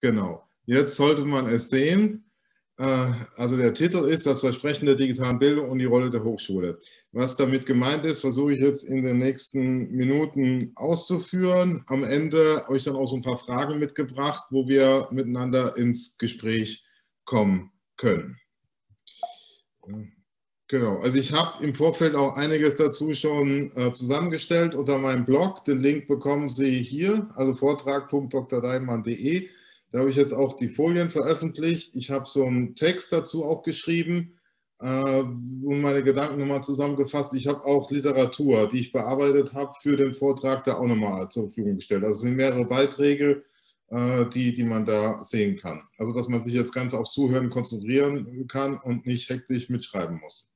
Genau. Jetzt sollte man es sehen. Äh, also der Titel ist das Versprechen der digitalen Bildung und die Rolle der Hochschule. Was damit gemeint ist, versuche ich jetzt in den nächsten Minuten auszuführen. Am Ende habe ich dann auch so ein paar Fragen mitgebracht, wo wir miteinander ins Gespräch kommen können. Genau, also ich habe im Vorfeld auch einiges dazu schon äh, zusammengestellt unter meinem Blog. Den Link bekommen Sie hier, also vortrag.drdeimann.de. Da habe ich jetzt auch die Folien veröffentlicht. Ich habe so einen Text dazu auch geschrieben äh, und meine Gedanken nochmal zusammengefasst. Ich habe auch Literatur, die ich bearbeitet habe, für den Vortrag da auch nochmal zur Verfügung gestellt. Also es sind mehrere Beiträge, äh, die, die man da sehen kann. Also dass man sich jetzt ganz aufs Zuhören konzentrieren kann und nicht hektisch mitschreiben muss.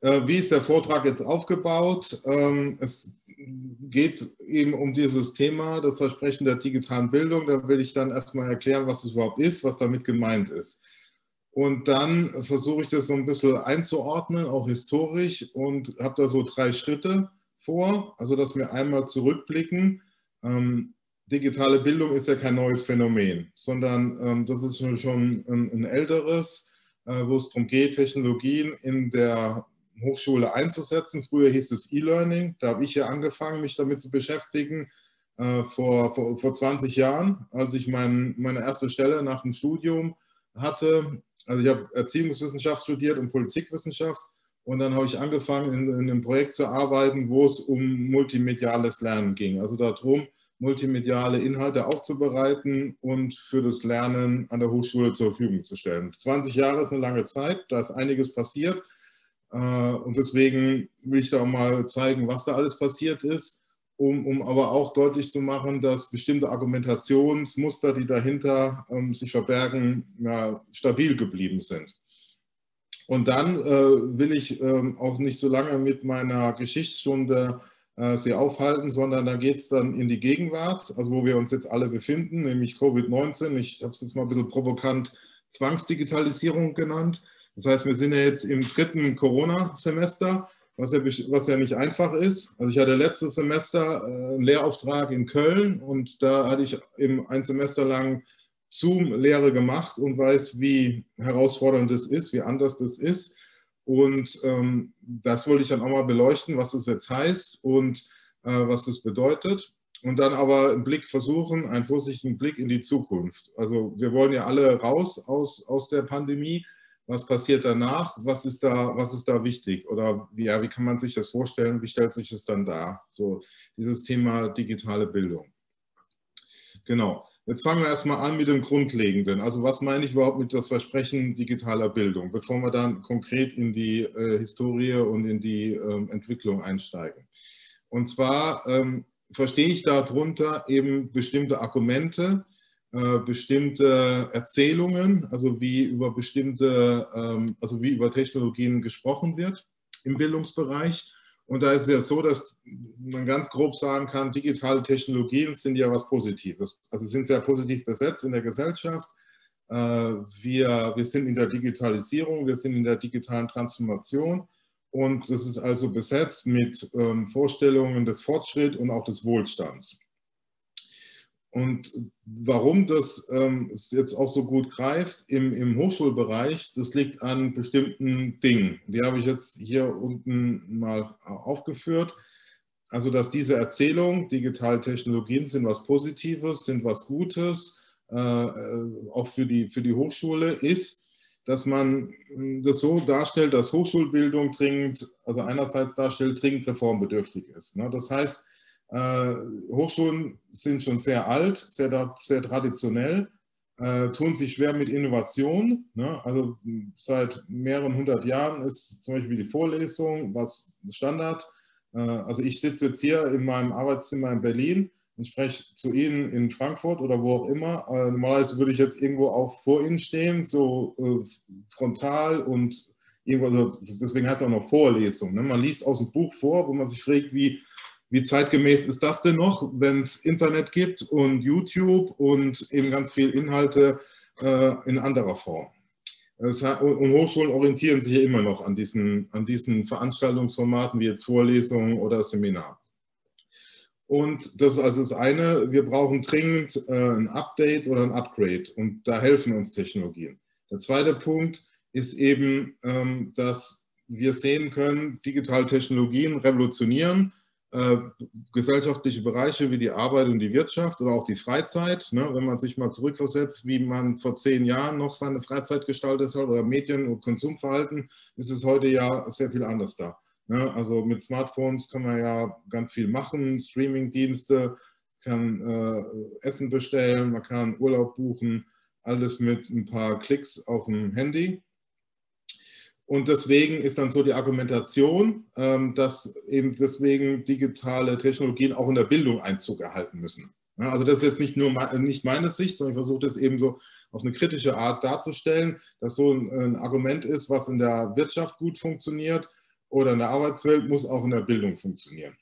Äh, wie ist der Vortrag jetzt aufgebaut? Ähm, es geht eben um dieses Thema, das Versprechen der digitalen Bildung. Da will ich dann erstmal erklären, was es überhaupt ist, was damit gemeint ist. Und dann versuche ich das so ein bisschen einzuordnen, auch historisch, und habe da so drei Schritte vor. Also, dass wir einmal zurückblicken. Ähm, digitale Bildung ist ja kein neues Phänomen, sondern ähm, das ist schon, ein, ein älteres, äh, wo es darum geht, Technologien in der Hochschule einzusetzen. Früher hieß es E-Learning. Da habe ich ja angefangen, mich damit zu beschäftigen äh, vor, vor, vor 20 Jahren, als ich mein, meine erste Stelle nach dem Studium hatte. Also ich habe Erziehungswissenschaft studiert und Politikwissenschaft. Und dann habe ich angefangen, in, in einem Projekt zu arbeiten, wo es um multimediales Lernen ging. Also darum, multimediale Inhalte aufzubereiten und für das Lernen an der Hochschule zur Verfügung zu stellen. 20 Jahre ist eine lange Zeit, da ist einiges passiert. Äh, und deswegen will ich da auch mal zeigen, was da alles passiert ist, um, um aber auch deutlich zu machen, dass bestimmte Argumentationsmuster, die dahinter ähm, sich verbergen, ja, stabil geblieben sind. Und dann äh, will ich ähm, auch nicht so lange mit meiner Geschichtsstunde äh, Sie aufhalten, sondern da geht es dann in die Gegenwart, also wo wir uns jetzt alle befinden, nämlich Covid-19. Ich habe es jetzt mal ein bisschen provokant Zwangsdigitalisierung genannt. Das heißt, wir sind ja jetzt im dritten Corona-Semester, was, ja, was ja nicht einfach ist. Also ich hatte letztes Semester äh, einen Lehrauftrag in Köln und da hatte ich eben ein Semester lang Zoom-Lehre gemacht und weiß, wie herausfordernd das ist, wie anders das ist. Und ähm, das wollte ich dann auch mal beleuchten, was das jetzt heißt und äh, was das bedeutet. Und dann aber einen Blick versuchen, einen vorsichtigen Blick in die Zukunft. Also wir wollen ja alle raus aus, aus der Pandemie was passiert danach, was ist da, was ist da wichtig oder wie, ja, wie kann man sich das vorstellen, wie stellt sich das dann dar? So dieses Thema digitale Bildung. Genau. Jetzt fangen wir erstmal an mit dem Grundlegenden. Also was meine ich überhaupt mit das Versprechen digitaler Bildung, bevor wir dann konkret in die äh, Historie und in die ähm, Entwicklung einsteigen. Und zwar ähm, verstehe ich darunter eben bestimmte Argumente, äh, bestimmte Erzählungen, also wie über bestimmte, ähm, also wie über Technologien gesprochen wird im Bildungsbereich. Und da ist es ja so, dass man ganz grob sagen kann, digitale Technologien sind ja was Positives. Also sind sehr positiv besetzt in der Gesellschaft. Äh, wir, wir sind in der Digitalisierung, wir sind in der digitalen Transformation. Und das ist also besetzt mit ähm, Vorstellungen des Fortschritts und auch des Wohlstands. Und warum das ähm, jetzt auch so gut greift im, im Hochschulbereich, das liegt an bestimmten Dingen. Die habe ich jetzt hier unten mal aufgeführt. Also, dass diese Erzählung, digitale Technologien sind was Positives, sind was Gutes, äh, äh auch für die, für die Hochschule ist, dass man das so darstellt, dass Hochschulbildung dringend, also einerseits darstellt, dringend reformbedürftig ist. Ne? Das heißt, Hochschulen sind schon sehr alt, sehr, sehr traditionell, äh, tun sich schwer mit Innovation. Ne? Also seit mehreren hundert Jahren ist zum Beispiel die Vorlesung was Standard. Äh, also ich sitze jetzt hier in meinem Arbeitszimmer in Berlin und spreche zu Ihnen in Frankfurt oder wo auch immer. Äh, normalerweise würde ich jetzt irgendwo auch vor Ihnen stehen, so äh, frontal und irgendwo, also deswegen heißt es auch noch Vorlesung. Ne? Man liest aus dem Buch vor, wo man sich fragt, wie wie zeitgemäß ist das denn noch, wenn es Internet gibt und YouTube und eben ganz viel Inhalte äh, in anderer Form? Hat, und Hochschulen orientieren sich ja immer noch an diesen, an diesen Veranstaltungsformaten wie jetzt Vorlesungen oder Seminar. Und das ist also das eine, wir brauchen dringend äh, ein Update oder ein Upgrade und da helfen uns Technologien. Der zweite Punkt ist eben, ähm, dass wir sehen können, digitale Technologien revolutionieren äh, gesellschaftliche Bereiche wie die Arbeit und die Wirtschaft oder auch die Freizeit. Ne? Wenn man sich mal zurückversetzt, wie man vor zehn Jahren noch seine Freizeit gestaltet hat oder Medien- und Konsumverhalten, ist es heute ja sehr viel anders da. Ne? Also mit Smartphones kann man ja ganz viel machen, Streamingdienste, kann äh, Essen bestellen, man kann Urlaub buchen, alles mit ein paar Klicks auf dem Handy. Und deswegen ist dann so die Argumentation, ähm, dass eben deswegen digitale Technologien auch in der Bildung Einzug erhalten müssen. Also das ist jetzt nicht nur nicht meine Sicht, sondern ich versuche das eben so auf eine kritische Art darzustellen, dass so ein Argument ist, was in der Wirtschaft gut funktioniert oder in der Arbeitswelt, muss auch in der Bildung funktionieren.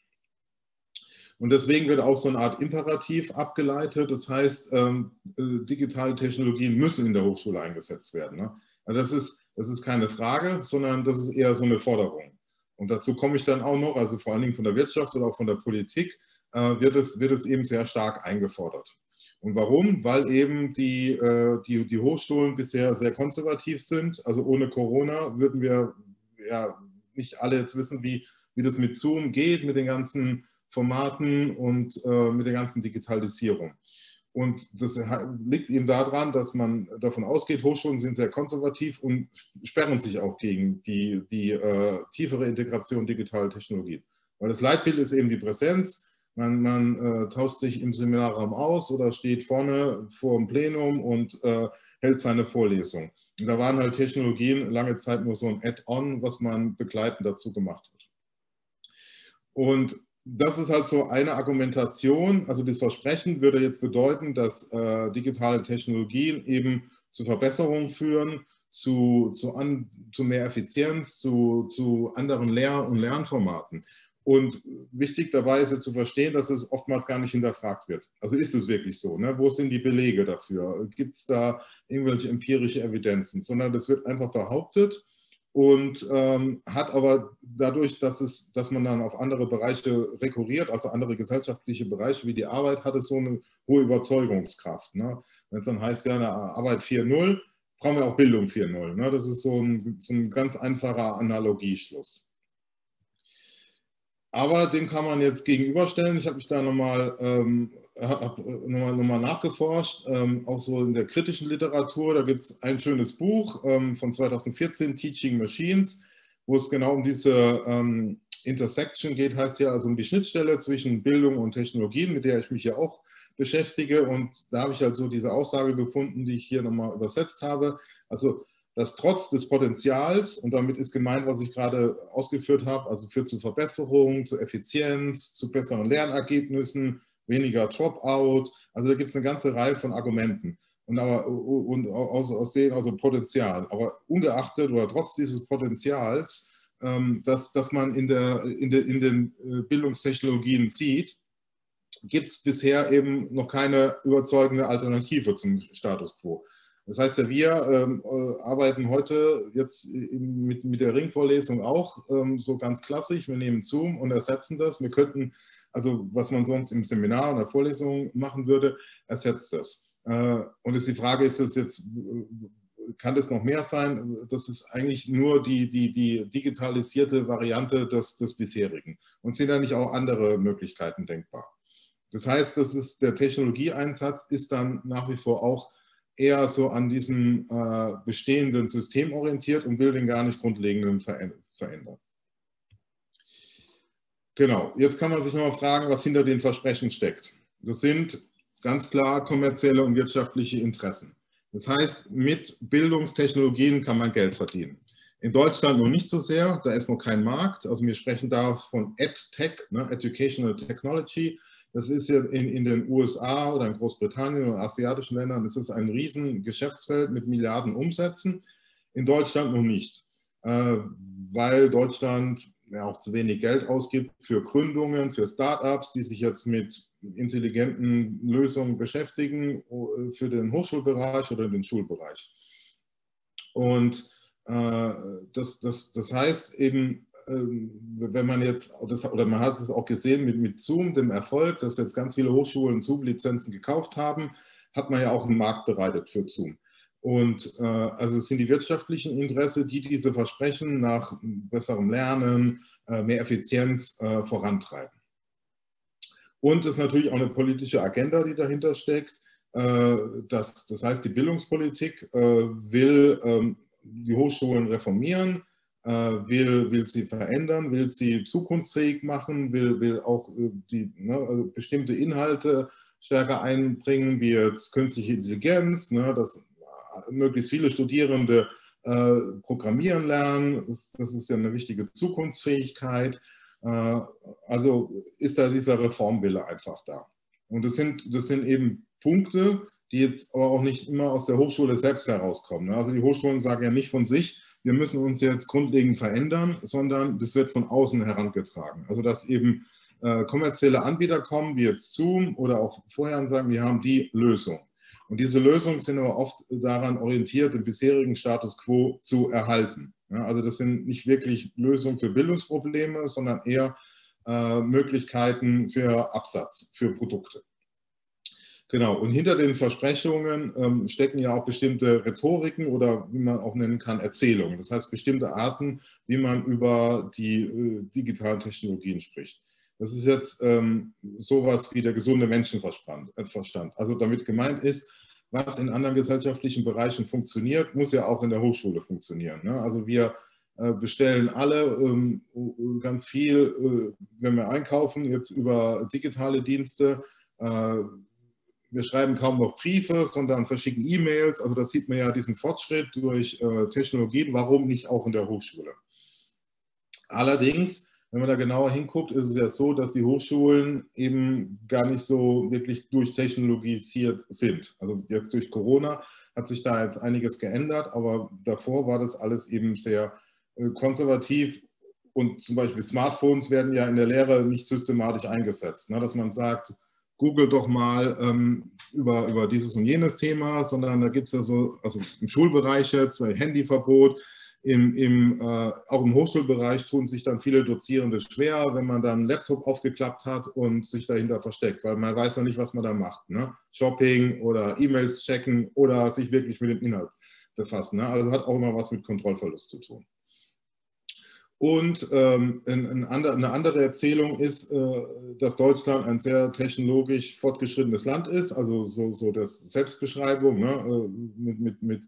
Und deswegen wird auch so eine Art Imperativ abgeleitet. Das heißt, ähm, äh, digitale Technologien müssen in der Hochschule eingesetzt werden. Ne? Also das ist, das ist keine Frage, sondern das ist eher so eine Forderung. Und dazu komme ich dann auch noch, also vor allen Dingen von der Wirtschaft oder auch von der Politik, äh, wird, es, wird es eben sehr stark eingefordert. Und warum? Weil eben die, äh, die, die Hochschulen bisher sehr konservativ sind. Also ohne Corona würden wir ja nicht alle jetzt wissen, wie, wie das mit Zoom geht, mit den ganzen Formaten und äh, mit der ganzen Digitalisierung. Und das liegt eben daran, dass man davon ausgeht, Hochschulen sind sehr konservativ und sperren sich auch gegen die, die äh, tiefere Integration digitaler Technologien. Weil das Leitbild ist eben die Präsenz. Man, man äh, tauscht sich im Seminarraum aus oder steht vorne vor dem Plenum und äh, hält seine Vorlesung. Und da waren halt Technologien lange Zeit nur so ein Add-on, was man begleitend dazu gemacht hat. Und das ist halt so eine Argumentation. Also das Versprechen würde jetzt bedeuten, dass äh, digitale Technologien eben zu Verbesserungen führen, zu, zu, an, zu mehr Effizienz, zu, zu anderen Lehr- und Lernformaten. Und wichtig dabei ist zu verstehen, dass es oftmals gar nicht hinterfragt wird. Also ist es wirklich so? Ne? Wo sind die Belege dafür? Gibt es da irgendwelche empirische Evidenzen? Sondern das wird einfach behauptet und ähm, hat aber dadurch, dass, es, dass man dann auf andere Bereiche rekurriert, also andere gesellschaftliche Bereiche wie die Arbeit, hat es so eine hohe Überzeugungskraft. Ne? Wenn es dann heißt, ja, eine Arbeit 4.0, brauchen wir auch Bildung 4.0. Ne? Das ist so ein, so ein ganz einfacher Analogieschluss. Aber dem kann man jetzt gegenüberstellen. Ich habe mich da nochmal ähm, nochmal, nochmal nachgeforscht, ähm, auch so in der kritischen Literatur. Da gibt es ein schönes Buch ähm, von 2014, Teaching Machines, wo es genau um diese ähm, Intersection geht, heißt ja also um die Schnittstelle zwischen Bildung und Technologien, mit der ich mich ja auch beschäftige. Und da habe ich halt so diese Aussage gefunden, die ich hier nochmal übersetzt habe. Also dass trotz des Potenzials, und damit ist gemeint, was ich gerade ausgeführt habe, also führt zu Verbesserungen, zu Effizienz, zu besseren Lernergebnissen, weniger Dropout. Also da gibt es eine ganze Reihe von Argumenten. Und, aber, und aus, aus denen also Potenzial. Aber ungeachtet oder trotz dieses Potenzials, ähm, dass, dass man in, der, in, der, in den äh, Bildungstechnologien sieht, gibt es bisher eben noch keine überzeugende Alternative zum Status quo. Das heißt ja, wir ähm, äh, arbeiten heute jetzt mit, mit der Ringvorlesung auch ähm, so ganz klassisch. Wir nehmen Zoom und ersetzen das. Wir könnten, also was man sonst im Seminar oder Vorlesung machen würde, ersetzt das. Äh, und ist die Frage, ist das jetzt, kann das noch mehr sein? Das ist eigentlich nur die, die, die digitalisierte Variante des, des bisherigen. Und sind da nicht auch andere Möglichkeiten denkbar? Das heißt, das ist, der Technologieeinsatz ist dann nach wie vor auch eher so an diesem äh, bestehenden System orientiert und will den gar nicht grundlegenden verändern. Genau, jetzt kann man sich nochmal fragen, was hinter den Versprechen steckt. Das sind ganz klar kommerzielle und wirtschaftliche Interessen. Das heißt, mit Bildungstechnologien kann man Geld verdienen. In Deutschland noch nicht so sehr, da ist noch kein Markt. Also wir sprechen da von EdTech, ne, Educational Technology. Das ist ja in, in den USA oder in Großbritannien oder asiatischen Ländern, ist es ein riesen Geschäftsfeld mit Milliarden Umsätzen. In Deutschland noch nicht, äh, weil Deutschland auch zu wenig Geld ausgibt für Gründungen, für Startups, die sich jetzt mit intelligenten Lösungen beschäftigen für den Hochschulbereich oder den Schulbereich. Und äh, das, das, das heißt eben, ähm, wenn man jetzt, oder man hat es auch gesehen mit, mit Zoom, dem Erfolg, dass jetzt ganz viele Hochschulen Zoom-Lizenzen gekauft haben, hat man ja auch einen Markt bereitet für Zoom. Und äh, also es sind die wirtschaftlichen Interesse, die diese Versprechen nach besserem Lernen, äh, mehr Effizienz äh, vorantreiben. Und es ist natürlich auch eine politische Agenda, die dahinter steckt. Äh, das, das heißt, die Bildungspolitik äh, will ähm, die Hochschulen reformieren, äh, will, will sie verändern, will sie zukunftsfähig machen, will, will auch die, ne, also bestimmte Inhalte stärker einbringen, wie jetzt künstliche Intelligenz, ne, dass möglichst viele Studierende äh, programmieren lernen. Das, das, ist ja eine wichtige Zukunftsfähigkeit. Äh, also ist da dieser Reformwille einfach da. Und das sind, das sind eben Punkte, die jetzt aber auch nicht immer aus der Hochschule selbst herauskommen. Ne? Also die Hochschulen sagen ja nicht von sich, wir müssen uns jetzt grundlegend verändern, sondern das wird von außen herangetragen. Also dass eben äh, kommerzielle Anbieter kommen, wie jetzt Zoom oder auch vorher sagen, wir haben die Lösung. Und diese Lösungen sind aber oft daran orientiert, den bisherigen Status quo zu erhalten. Ja, also das sind nicht wirklich Lösungen für Bildungsprobleme, sondern eher äh, Möglichkeiten für Absatz, für Produkte. Genau, und hinter den Versprechungen ähm, stecken ja auch bestimmte Rhetoriken oder wie man auch nennen kann, Erzählungen. Das heißt, bestimmte Arten, wie man über die äh, digitalen Technologien spricht. Das ist jetzt ähm, sowas wie der gesunde Menschenverstand. Äh, also damit gemeint ist, was in anderen gesellschaftlichen Bereichen funktioniert, muss ja auch in der Hochschule funktionieren. Ne? Also wir äh, bestellen alle ähm, ganz viel, äh, wenn wir einkaufen, jetzt über digitale Dienste. Äh, wir schreiben kaum noch Briefe, sondern verschicken E-Mails. Also da sieht man ja diesen Fortschritt durch Technologien. Warum nicht auch in der Hochschule? Allerdings wenn man da genauer hinguckt, ist es ja so, dass die Hochschulen eben gar nicht so wirklich durchtechnologisiert sind. Also jetzt durch Corona hat sich da jetzt einiges geändert, aber davor war das alles eben sehr äh, konservativ und zum Beispiel Smartphones werden ja in der Lehre nicht systematisch eingesetzt, ne? dass man sagt, google doch mal ähm, über, über dieses und jenes Thema, sondern da gibt es ja so, also im Schulbereich jetzt, Handyverbot, im, im, äh, auch im Hochschulbereich tun sich dann viele Dozierende schwer, wenn man dann einen Laptop aufgeklappt hat und sich dahinter versteckt, weil man weiß ja nicht, was man da macht. Ne? Shopping oder E-Mails checken oder sich wirklich mit dem Inhalt befassen. Ne? Also hat auch immer was mit Kontrollverlust zu tun. Und ähm, ein, ein eine andere Erzählung ist, äh, dass Deutschland ein sehr technologisch fortgeschrittenes Land ist, also so, so das Selbstbeschreibung ne? Äh, mit, mit, mit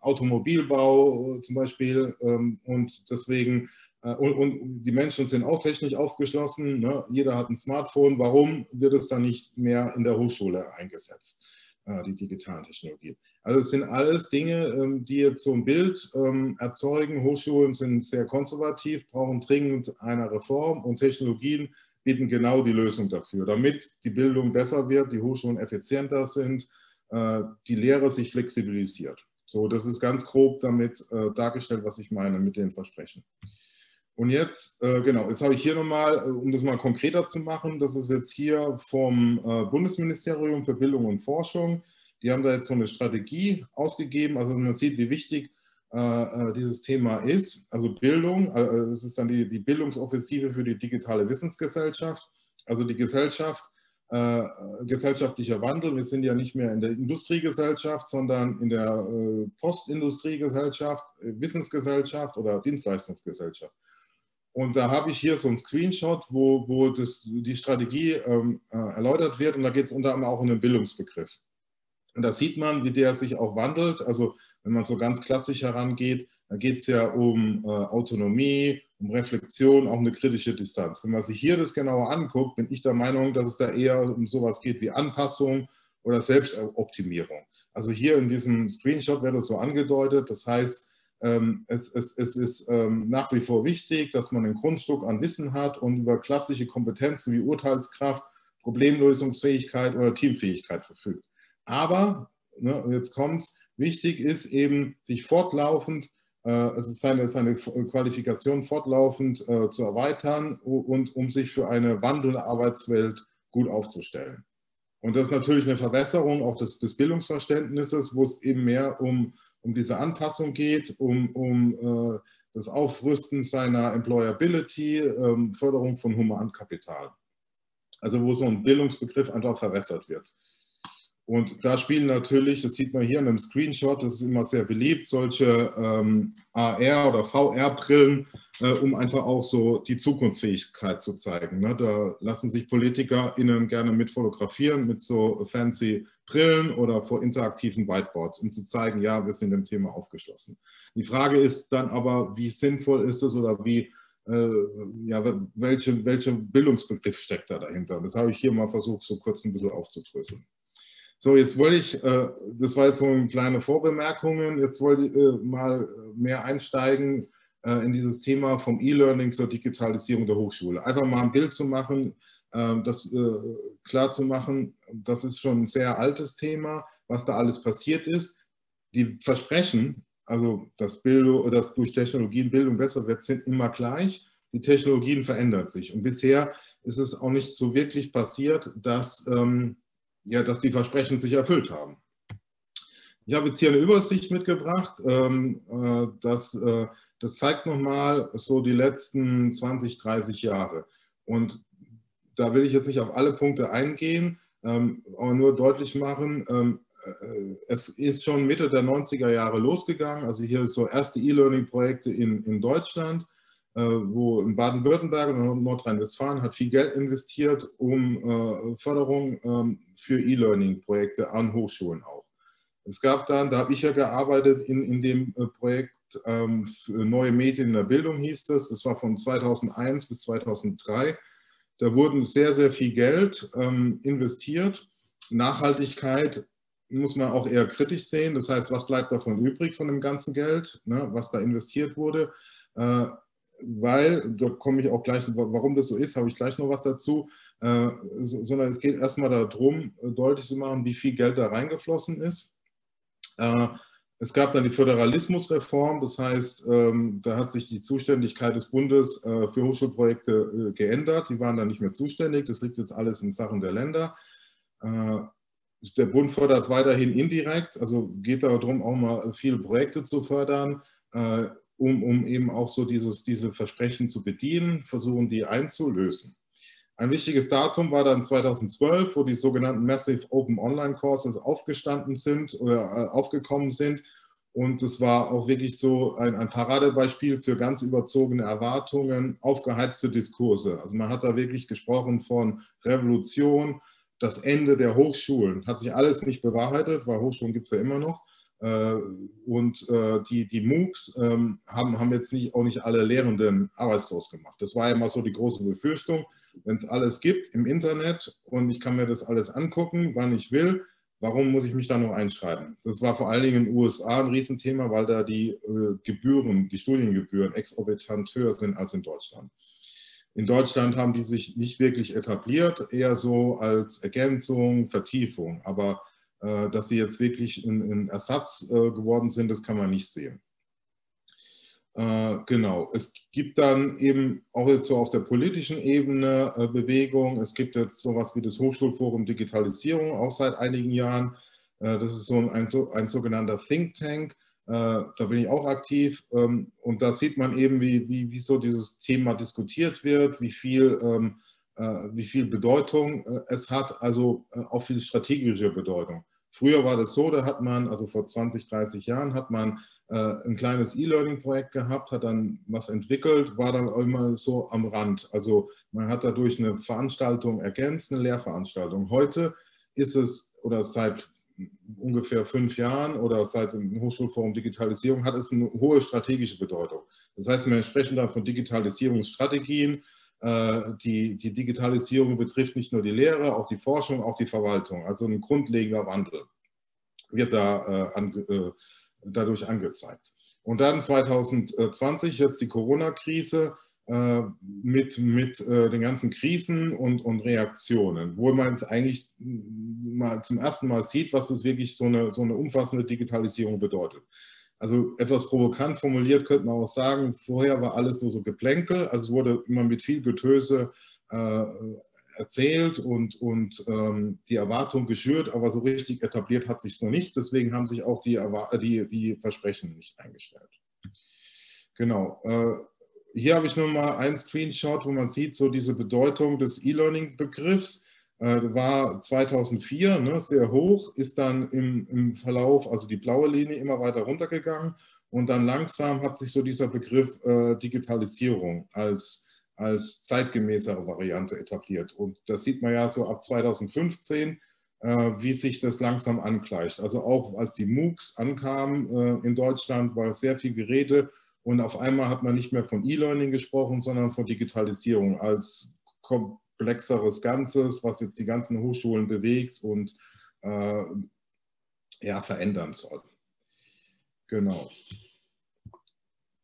Automobilbau zum Beispiel ähm, und deswegen äh, und, und, die Menschen sind auch technisch aufgeschlossen. Ne? Jeder hat ein Smartphone. Warum wird es dann nicht mehr in der Hochschule eingesetzt, äh, die digitalen Technologien? Also es sind alles Dinge, ähm, die jetzt so ein Bild ähm, erzeugen. Hochschulen sind sehr konservativ, brauchen dringend eine Reform und Technologien bieten genau die Lösung dafür, damit die Bildung besser wird, die Hochschulen effizienter sind äh, die Lehre sich flexibilisiert. So, das ist ganz grob damit äh, dargestellt, was ich meine mit den Versprechen. Und jetzt, äh, genau, jetzt habe ich hier nochmal, äh, um das mal konkreter zu machen, das ist jetzt hier vom äh, Bundesministerium für Bildung und Forschung. Die haben da jetzt so eine Strategie ausgegeben, also man sieht, wie wichtig äh, dieses Thema ist. Also Bildung, das ist dann die, die Bildungsoffensive für die digitale Wissensgesellschaft. Also die Gesellschaft äh, gesellschaftlicher Wandel. Wir sind ja nicht mehr in der Industriegesellschaft, sondern in der äh, Postindustriegesellschaft, äh, Wissensgesellschaft oder Dienstleistungsgesellschaft. Und da habe ich hier so einen Screenshot, wo, wo das, die Strategie ähm, äh, erläutert wird. Und da geht es unter anderem auch um den Bildungsbegriff. Und da sieht man, wie der sich auch wandelt. Also wenn man so ganz klassisch herangeht, da geht es ja um äh, Autonomie, um Reflexion, auch eine kritische Distanz. Wenn man sich hier das genauer anguckt, bin ich der Meinung, dass es da eher um sowas geht wie Anpassung oder Selbstoptimierung. Also hier in diesem Screenshot wird das so angedeutet. Das heißt, ähm, es, es, es ist ähm, nach wie vor wichtig, dass man einen Grundstück an Wissen hat und über klassische Kompetenzen wie Urteilskraft, Problemlösungsfähigkeit oder Teamfähigkeit verfügt. Aber, ne, jetzt es, wichtig ist eben, sich fortlaufend es ist seine, seine Qualifikation fortlaufend äh, zu erweitern und um sich für eine wandelnde Arbeitswelt gut aufzustellen. Und das ist natürlich eine Verwässerung auch des, des Bildungsverständnisses, wo es eben mehr um, um diese Anpassung geht, um, um äh, das Aufrüsten seiner Employability, ähm, Förderung von Humankapital. Also wo so ein Bildungsbegriff einfach verwässert wird. Und da spielen natürlich, das sieht man hier in einem Screenshot, das ist immer sehr beliebt, solche ähm, AR- oder VR-Brillen, äh, um einfach auch so die Zukunftsfähigkeit zu zeigen. Ne? Da lassen sich PolitikerInnen gerne mit fotografieren, mit so fancy Brillen oder vor interaktiven Whiteboards, um zu zeigen, ja, wir sind dem Thema aufgeschlossen. Die Frage ist dann aber, wie sinnvoll ist es oder wie, äh, ja, welche, welcher Bildungsbegriff steckt da dahinter? Das habe ich hier mal versucht, so kurz ein bisschen aufzudröseln. So, jetzt wollte ich, äh, das war jetzt so eine kleine Vorbemerkungen, jetzt wollte ich äh, mal mehr einsteigen äh, in dieses Thema vom E-Learning zur Digitalisierung der Hochschule. Einfach mal ein Bild zu machen, das klar zu machen, das ist schon ein sehr altes Thema, was da alles passiert ist. Die Versprechen, also dass, Bildung, dass durch Technologien Bildung besser wird, sind immer gleich. Die Technologien verändern sich. Und bisher ist es auch nicht so wirklich passiert, dass ähm, ja, dass die Versprechen sich erfüllt haben. Ich habe jetzt hier eine Übersicht mitgebracht. Ähm, äh, das, äh, das zeigt nochmal so die letzten 20, 30 Jahre. Und da will ich jetzt nicht auf alle Punkte eingehen, ähm, aber nur deutlich machen, ähm, äh, es ist schon Mitte der 90er Jahre losgegangen. Also hier so erste E-Learning-Projekte in, in Deutschland. Äh, wo in Baden-Württemberg und Nordrhein-Westfalen hat viel Geld investiert, um äh, Förderung ähm, für E-Learning-Projekte an Hochschulen auch. Es gab dann, da habe ich ja gearbeitet in, in dem äh, Projekt ähm, Neue Medien in der Bildung hieß das, das war von 2001 bis 2003. Da wurden sehr, sehr viel Geld ähm, investiert. Nachhaltigkeit muss man auch eher kritisch sehen. Das heißt, was bleibt davon übrig von dem ganzen Geld, ne, was da investiert wurde? Weil, da komme ich auch gleich, warum das so ist, habe ich gleich noch was dazu, äh, sondern es geht erstmal darum, äh, deutlich zu machen, wie viel Geld da reingeflossen ist. Äh, es gab dann die Föderalismusreform, das heißt, ähm, da hat sich die Zuständigkeit des Bundes äh, für Hochschulprojekte äh, geändert. Die waren dann nicht mehr zuständig, das liegt jetzt alles in Sachen der Länder. Äh, der Bund fördert weiterhin indirekt, also geht darum, auch mal viele Projekte zu fördern um, um eben auch so dieses, diese Versprechen zu bedienen, versuchen die einzulösen. Ein wichtiges Datum war dann 2012, wo die sogenannten Massive Open Online Courses aufgestanden sind oder äh, aufgekommen sind. Und es war auch wirklich so ein, ein, Paradebeispiel für ganz überzogene Erwartungen, aufgeheizte Diskurse. Also man hat da wirklich gesprochen von Revolution, das Ende der Hochschulen. Hat sich alles nicht bewahrheitet, weil Hochschulen gibt es ja immer noch. Äh, und äh, die, die MOOCs ähm, haben, haben jetzt nicht, auch nicht alle Lehrenden arbeitslos gemacht. Das war ja immer so die große Befürchtung, wenn es alles gibt im Internet und ich kann mir das alles angucken, wann ich will, warum muss ich mich da noch einschreiben? Das war vor allen Dingen in den USA ein Riesenthema, weil da die äh, Gebühren, die Studiengebühren exorbitant höher sind als in Deutschland. In Deutschland haben die sich nicht wirklich etabliert, eher so als Ergänzung, Vertiefung. Aber dass sie jetzt wirklich ein, Ersatz äh, geworden sind, das kann man nicht sehen. Äh, genau, es gibt dann eben auch jetzt so auf der politischen Ebene Bewegung. Es gibt jetzt sowas wie das Hochschulforum Digitalisierung, auch seit einigen Jahren. Das ist so ein, ein sogenannter Think Tank. Da bin ich auch aktiv. Ähm, und da sieht man eben, wie, wie, wie so dieses Thema diskutiert wird, wie viel ähm, äh, wie viel Bedeutung äh, es hat, also äh, auch viel strategische Bedeutung. Früher war das so, da hat man, also vor 20, 30 Jahren, hat man ein kleines E-Learning-Projekt gehabt, hat dann was entwickelt, war dann immer so am Rand. Also man hat dadurch eine Veranstaltung ergänzt, eine Lehrveranstaltung. Heute ist es, oder seit ungefähr fünf Jahren oder seit dem Hochschulforum Digitalisierung hat es eine hohe strategische Bedeutung. Das heißt, wir sprechen dann von Digitalisierungsstrategien, äh, die, die Digitalisierung betrifft nicht nur die Lehre, auch die Forschung, auch die Verwaltung. Also ein grundlegender Wandel wird da äh, an, äh, dadurch angezeigt. Und dann 2020 jetzt die Corona-Krise äh, mit, mit äh, den ganzen Krisen und, und Reaktionen, wo man jetzt eigentlich mal zum ersten Mal sieht, was das wirklich so eine, so eine umfassende Digitalisierung bedeutet. Also etwas provokant formuliert könnte man auch sagen, vorher war alles nur so Geplänkel, also es wurde immer mit viel Getöse äh, erzählt und, und ähm, die Erwartung geschürt, aber so richtig etabliert hat sich es noch nicht. Deswegen haben sich auch die, die, die Versprechen nicht eingestellt. Genau. Äh, hier habe ich nur mal einen Screenshot, wo man sieht, so diese Bedeutung des E-Learning-Begriffs. Äh, war 2004 ne, sehr hoch, ist dann im, im Verlauf, also die blaue Linie, immer weiter runtergegangen. Und dann langsam hat sich so dieser Begriff äh, Digitalisierung als, als zeitgemäßere Variante etabliert. Und das sieht man ja so ab 2015, äh, wie sich das langsam angleicht. Also auch als die MOOCs ankamen äh, in Deutschland, war sehr viel Gerede und auf einmal hat man nicht mehr von E-Learning gesprochen, sondern von Digitalisierung als komplexeres Ganzes, was jetzt die ganzen Hochschulen bewegt und äh, ja, verändern soll. Genau.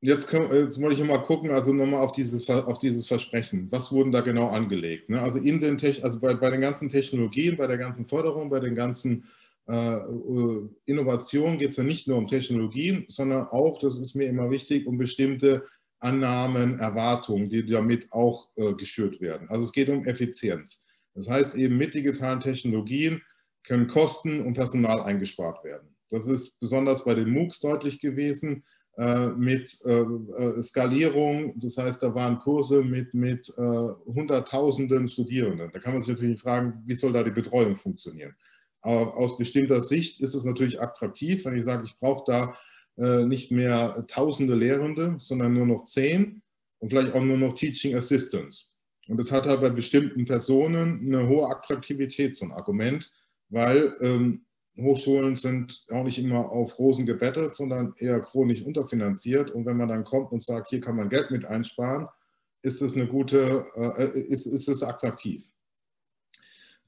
Jetzt, können, jetzt wollte ich mal gucken, also nochmal auf dieses, auf dieses Versprechen. Was wurden da genau angelegt? Ne? Also, in den also bei, bei den ganzen Technologien, bei der ganzen Förderung, bei den ganzen äh, äh, Innovation geht es ja nicht nur um Technologien, sondern auch, das ist mir immer wichtig, um bestimmte Annahmen, Erwartungen, die damit auch äh, geschürt werden. Also es geht um Effizienz. Das heißt eben, mit digitalen Technologien können Kosten und Personal eingespart werden. Das ist besonders bei den MOOCs deutlich gewesen äh, mit äh, äh, Skalierung. Das heißt, da waren Kurse mit, mit Hunderttausenden Studierenden. Da kann man sich natürlich fragen, wie soll da die Betreuung funktionieren? Aber aus bestimmter Sicht ist es natürlich attraktiv, wenn ich sage, ich brauche da äh, nicht mehr tausende Lehrende, sondern nur noch zehn und vielleicht auch nur noch Teaching Assistants. Und das hat halt bei bestimmten Personen eine hohe Attraktivität, so ein Argument, weil ähm, Hochschulen sind auch nicht immer auf Rosen gebettet, sondern eher chronisch unterfinanziert. Und wenn man dann kommt und sagt, hier kann man Geld mit einsparen, ist es eine gute, äh, ist, ist es attraktiv.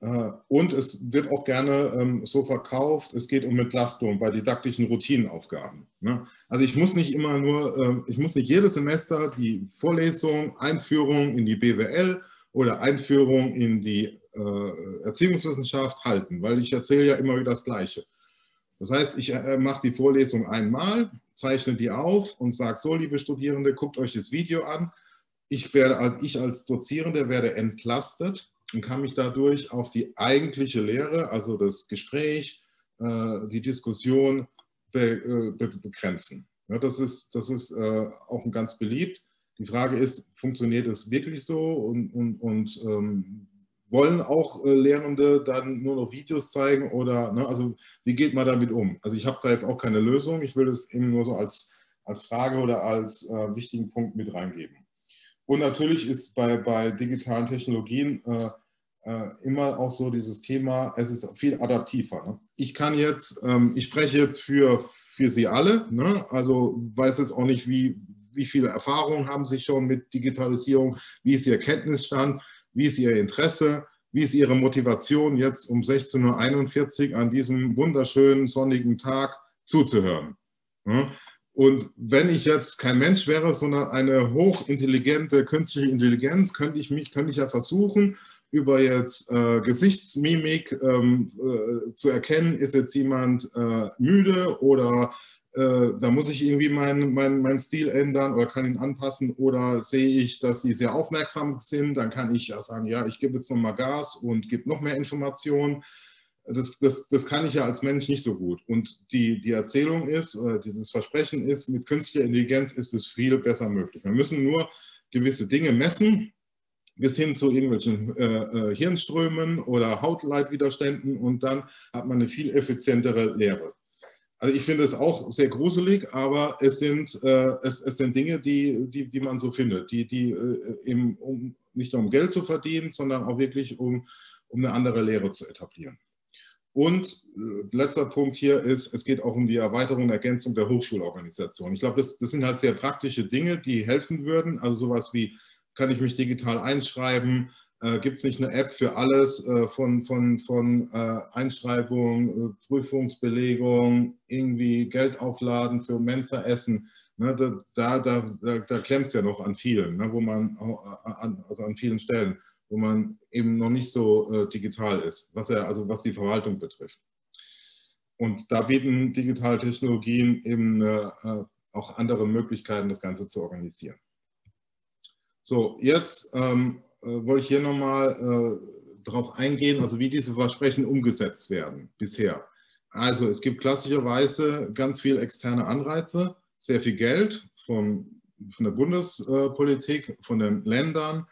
Äh, und es wird auch gerne ähm, so verkauft, es geht um Entlastung bei didaktischen Routinenaufgaben. Ne? Also ich muss nicht immer nur, ähm, ich muss nicht jedes Semester die Vorlesung, Einführung in die BWL oder Einführung in die äh, Erziehungswissenschaft halten, weil ich erzähle ja immer wieder das Gleiche. Das heißt, ich äh, mache die Vorlesung einmal, zeichne die auf und sage so, liebe Studierende, guckt euch das Video an. Ich werde als ich als Dozierende werde entlastet und kann mich dadurch auf die eigentliche Lehre, also das Gespräch, äh, die Diskussion äh, begrenzen. das ist, das ist äh, auch ganz beliebt. Die Frage ist, funktioniert es wirklich so und, und, und ähm, wollen auch Lehrende dann nur noch Videos zeigen oder, ne, also wie geht man damit um? Also ich habe da jetzt auch keine Lösung, ich will es eben nur so als, als Frage oder als äh, wichtigen Punkt mit reingeben. Und natürlich ist bei, bei digitalen Technologien äh, äh, immer auch so dieses Thema, es ist viel adaptiver. Ne? Ich kann jetzt, ähm, ich spreche jetzt für, für Sie alle, ne? also weiß jetzt auch nicht, wie, wie viele Erfahrungen haben Sie schon mit Digitalisierung, wie ist Ihr Kenntnisstand, wie ist Ihr Interesse, wie ist Ihre Motivation, jetzt um 16.41 Uhr an diesem wunderschönen sonnigen Tag zuzuhören. Ne? Und wenn ich jetzt kein Mensch wäre, sondern eine hochintelligente künstliche Intelligenz, könnte ich mich, könnte ich ja versuchen, über jetzt äh, Gesichtsmimik ähm, äh, zu erkennen, ist jetzt jemand äh, müde oder äh, da muss ich irgendwie meinen mein, mein Stil ändern oder kann ihn anpassen oder sehe ich, dass sie sehr aufmerksam sind, dann kann ich ja sagen, ja, ich gebe jetzt nochmal Gas und gebe noch mehr Informationen das, das, das kann ich ja als Mensch nicht so gut. Und die, die Erzählung ist, oder dieses Versprechen ist, mit künstlicher Intelligenz ist es viel besser möglich. Wir müssen nur gewisse Dinge messen, bis hin zu irgendwelchen äh, äh, Hirnströmen oder Hautleitwiderständen und dann hat man eine viel effizientere Lehre. Also ich finde es auch sehr gruselig, aber es sind, äh, es, es sind Dinge, die, die, die man so findet, die, die äh, eben, um, nicht nur um Geld zu verdienen, sondern auch wirklich um, um eine andere Lehre zu etablieren. Und äh, letzter Punkt hier ist, es geht auch um die Erweiterung und Ergänzung der Hochschulorganisation. Ich glaube, das, das sind halt sehr praktische Dinge, die helfen würden. Also sowas wie, kann ich mich digital einschreiben? Äh, Gibt es nicht eine App für alles, äh, von, von, von äh, Einschreibung, äh, Prüfungsbelegung, irgendwie Geld aufladen für Mensa-Essen? Ne, da, da, da, da klemmt es ja noch an vielen, ne, wo man, äh, also an vielen Stellen wo man eben noch nicht so äh, digital ist, was, er, also was die Verwaltung betrifft. Und da bieten digitale Technologien eben äh, auch andere Möglichkeiten, das Ganze zu organisieren. So, jetzt ähm, äh, wollte ich hier nochmal äh, darauf eingehen, also wie diese Versprechen umgesetzt werden bisher. Also es gibt klassischerweise ganz viel externe Anreize, sehr viel Geld von von der Bundespolitik, von den Ländern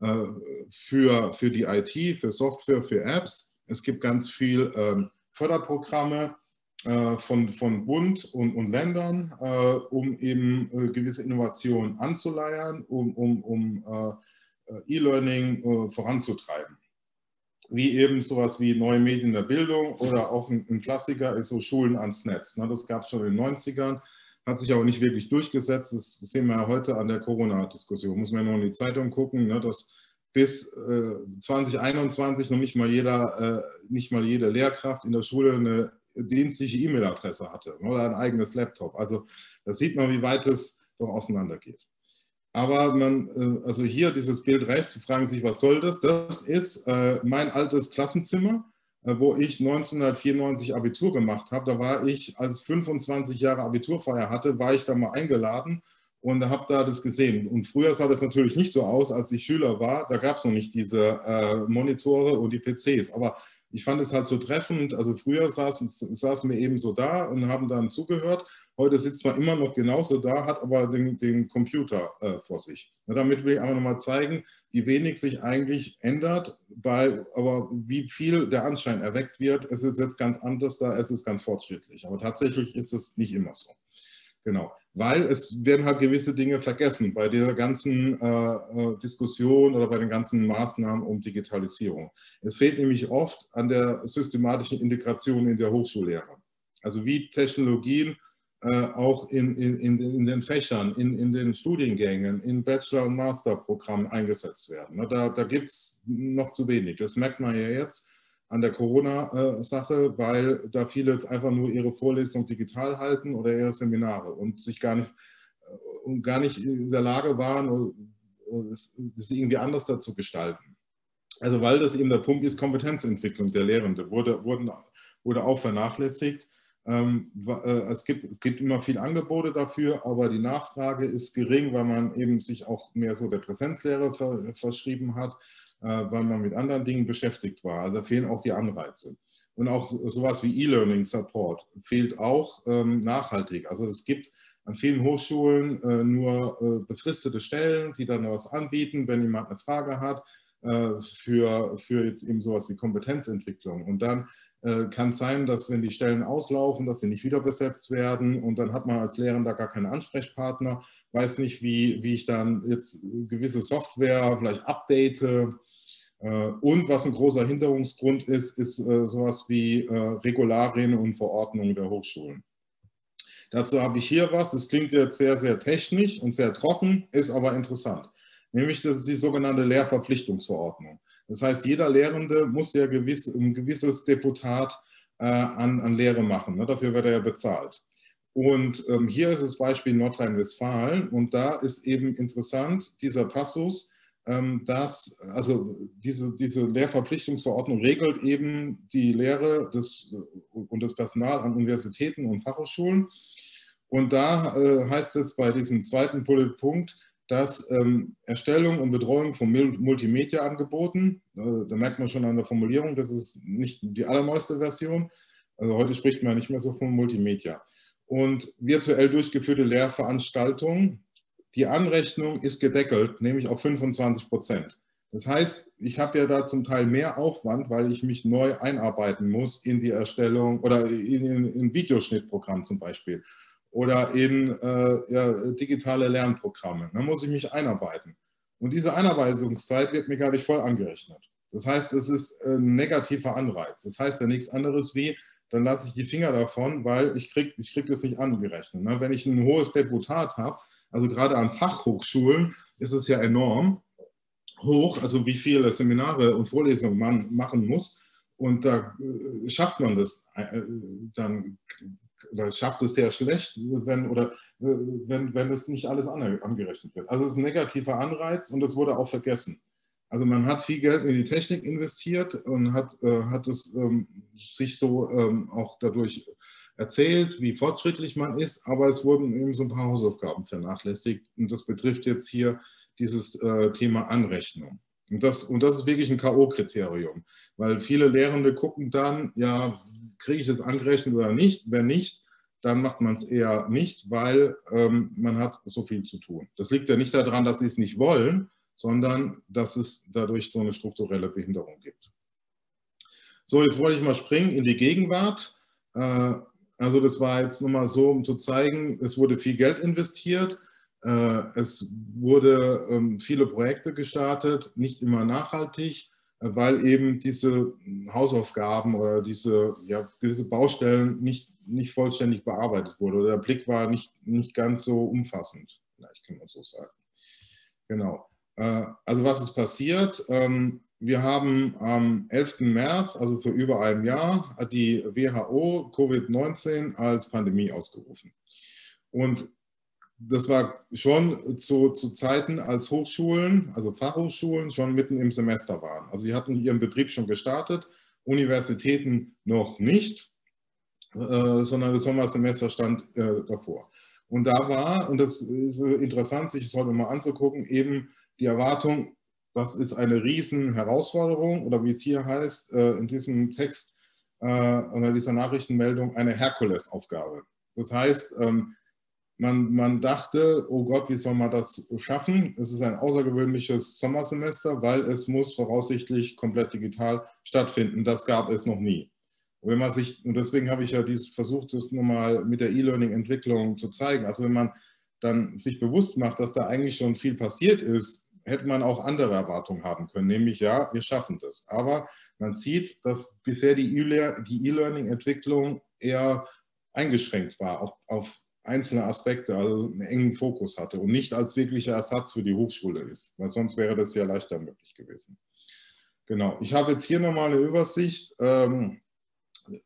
äh, für, für die IT, für Software, für Apps. Es gibt ganz viel ähm, Förderprogramme äh, von, von Bund und, und Ländern, äh, um eben gewisse Innovationen anzuleiern, um, um, um E-Learning voranzutreiben. Wie eben sowas wie neue Medien der Bildung oder auch ein, Klassiker ist so Schulen ans Netz. Ne, das gab es schon in den 90ern hat sich aber nicht wirklich durchgesetzt. Das sehen wir ja heute an der Corona-Diskussion. Muss man ja noch in die Zeitung gucken, ne, dass bis äh, 2021 noch nicht mal, jeder, äh, nicht mal jede Lehrkraft in der Schule eine dienstliche E-Mail-Adresse hatte oder ein eigenes Laptop. Also da sieht man, wie weit es doch auseinandergeht. Aber man, äh, also hier dieses Bild rechts, fragen sich, was soll das? Das ist äh, mein altes Klassenzimmer wo ich 1994 Abitur gemacht habe. Da war ich, als ich 25 Jahre Abiturfeier hatte, war ich da mal eingeladen und habe da das gesehen. Und früher sah das natürlich nicht so aus, als ich Schüler war. Da gab es noch nicht diese äh, Monitore und die PCs. Aber ich fand es halt so treffend. Also früher saßen, saßen wir eben so da und haben dann zugehört. Heute sitzt man immer noch genauso da, hat aber den, den Computer äh, vor sich. Und damit will ich einfach nochmal zeigen, wie wenig sich eigentlich ändert, bei, aber wie viel der Anschein erweckt wird, es ist jetzt ganz anders da, es ist ganz fortschrittlich. Aber tatsächlich ist es nicht immer so. Genau, weil es werden halt gewisse Dinge vergessen bei dieser ganzen äh, äh, Diskussion oder bei den ganzen Maßnahmen um Digitalisierung. Es fehlt nämlich oft an der systematischen Integration in der Hochschullehre. Also wie Technologien äh, auch in, in, in, den Fächern, in, in den Studiengängen, in Bachelor- und Masterprogrammen eingesetzt werden. Da, da gibt es noch zu wenig. Das merkt man ja jetzt an der Corona-Sache, weil da viele jetzt einfach nur ihre Vorlesung digital halten oder ihre Seminare und sich gar nicht, und gar nicht in der Lage waren, das irgendwie anders dazu gestalten. Also weil das eben der Punkt ist, Kompetenzentwicklung der Lehrende wurde, wurden, wurde auch vernachlässigt. Ähm, äh, es, gibt, es gibt immer viel Angebote dafür, aber die Nachfrage ist gering, weil man eben sich auch mehr so der Präsenzlehre ver, verschrieben hat, äh, weil man mit anderen Dingen beschäftigt war. Also fehlen auch die Anreize. Und auch sowas wie E-Learning Support fehlt auch ähm, nachhaltig. Also es gibt an vielen Hochschulen äh, nur befristete Stellen, die dann was anbieten, wenn jemand eine Frage hat für, für jetzt eben sowas wie Kompetenzentwicklung. Und dann äh, kann sein, dass wenn die Stellen auslaufen, dass sie nicht wieder besetzt werden und dann hat man als Lehrender gar keinen Ansprechpartner, weiß nicht, wie, wie ich dann jetzt gewisse Software vielleicht update. Äh, und was ein großer Hinderungsgrund ist, ist äh, sowas wie Regularien und Verordnungen der Hochschulen. Dazu habe ich hier was, es klingt jetzt sehr, sehr technisch und sehr trocken, ist aber interessant. Nämlich das ist die sogenannte Lehrverpflichtungsverordnung. Das heißt, jeder Lehrende muss ja gewiss, ein gewisses Deputat äh, an, an Lehre machen. Ne? Dafür wird er ja bezahlt. Und ähm, hier ist das Beispiel Nordrhein-Westfalen und da ist eben interessant dieser Passus, ähm, dass also diese, diese Lehrverpflichtungsverordnung regelt eben die Lehre des, und das Personal an Universitäten und Fachhochschulen. Und da äh, heißt es jetzt bei diesem zweiten Punkt, dass ähm, Erstellung und Betreuung von Multimedia-Angeboten, äh, da merkt man schon an der Formulierung, das ist nicht die allerneueste Version, also heute spricht man nicht mehr so von Multimedia. Und virtuell durchgeführte Lehrveranstaltungen, die Anrechnung ist gedeckelt, nämlich auf 25 Prozent. Das heißt, ich habe ja da zum Teil mehr Aufwand, weil ich mich neu einarbeiten muss in die Erstellung oder in, in ein Videoschnittprogramm zum Beispiel oder in äh, ja, digitale Lernprogramme. Da muss ich mich einarbeiten. Und diese Einarbeitungszeit wird mir gar nicht voll angerechnet. Das heißt, es ist ein negativer Anreiz. Das heißt ja nichts anderes wie, dann lasse ich die Finger davon, weil ich kriege ich krieg das nicht angerechnet. Ne? Wenn ich ein hohes Deputat habe, also gerade an Fachhochschulen ist es ja enorm hoch, also wie viele Seminare und Vorlesungen man machen muss. Und da äh, schafft man das äh, dann oder schafft es sehr schlecht, wenn, oder, wenn, wenn es nicht alles angerechnet wird. Also es ist ein negativer Anreiz und das wurde auch vergessen. Also man hat viel Geld in die Technik investiert und hat, äh, hat es ähm, sich so ähm, auch dadurch erzählt, wie fortschrittlich man ist, aber es wurden eben so ein paar Hausaufgaben vernachlässigt und das betrifft jetzt hier dieses äh, Thema Anrechnung. Und das, und das ist wirklich ein K.O.-Kriterium, weil viele Lehrende gucken dann, ja, kriege ich das angerechnet oder nicht? Wenn nicht, dann macht man es eher nicht, weil ähm, man hat so viel zu tun. Das liegt ja nicht daran, dass sie es nicht wollen, sondern dass es dadurch so eine strukturelle Behinderung gibt. So, jetzt wollte ich mal springen in die Gegenwart. Äh, also das war jetzt nur mal so, um zu zeigen, es wurde viel Geld investiert, äh, es wurde ähm, viele Projekte gestartet, nicht immer nachhaltig, weil eben diese Hausaufgaben oder diese, ja, diese Baustellen nicht, nicht vollständig bearbeitet wurden. Der Blick war nicht, nicht ganz so umfassend, vielleicht kann man so sagen. Genau. Äh, also was ist passiert? Ähm, wir haben am 11. März, also vor über einem Jahr, die WHO Covid-19 als Pandemie ausgerufen. Und das war schon zu, zu, Zeiten, als Hochschulen, also Fachhochschulen, schon mitten im Semester waren. Also die hatten ihren Betrieb schon gestartet, Universitäten noch nicht, äh, sondern das Sommersemester stand äh, davor. Und da war, und das ist interessant, sich das heute mal anzugucken, eben die Erwartung, das ist eine riesen Herausforderung oder wie es hier heißt äh, in diesem Text äh, oder dieser Nachrichtenmeldung, eine Herkulesaufgabe. Das heißt, ähm, man, man dachte, oh Gott, wie soll man das schaffen? Es ist ein außergewöhnliches Sommersemester, weil es muss voraussichtlich komplett digital stattfinden. Das gab es noch nie. Und wenn man sich, und deswegen habe ich ja dies versucht, das nochmal mit der E-Learning-Entwicklung zu zeigen. Also wenn man dann sich bewusst macht, dass da eigentlich schon viel passiert ist, hätte man auch andere Erwartungen haben können, nämlich ja, wir schaffen das. Aber man sieht, dass bisher die E-Learning-Entwicklung eher eingeschränkt war auf, auf, einzelne Aspekte, also einen engen Fokus hatte und nicht als wirklicher Ersatz für die Hochschule ist, weil sonst wäre das ja leichter möglich gewesen. Genau, ich habe jetzt hier nochmal eine Übersicht ähm,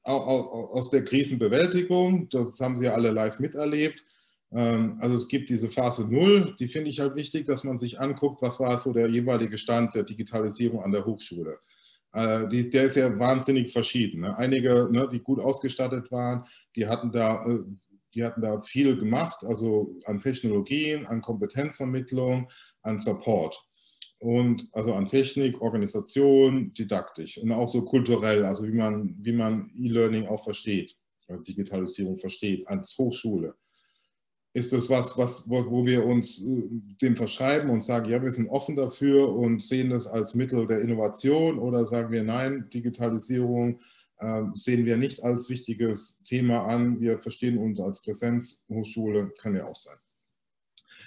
aus der Krisenbewältigung, das haben Sie alle live miterlebt. Ähm, also es gibt diese Phase 0, die finde ich halt wichtig, dass man sich anguckt, was war so der jeweilige Stand der Digitalisierung an der Hochschule. Äh, die, der ist ja wahnsinnig verschieden. Ne? Einige, ne, die gut ausgestattet waren, die hatten, da, äh, die hatten da viel gemacht, also an Technologien, an Kompetenzvermittlung, an Support. Und also an Technik, Organisation, didaktisch und auch so kulturell, also wie man, wie man E-Learning auch versteht, Digitalisierung versteht, als Hochschule ist das was, was wo, wir uns äh, dem verschreiben und sagen, ja, wir sind offen dafür und sehen das als Mittel der Innovation oder sagen wir, nein, Digitalisierung äh, sehen wir nicht als wichtiges Thema an, wir verstehen uns als Präsenzhochschule, kann ja auch sein.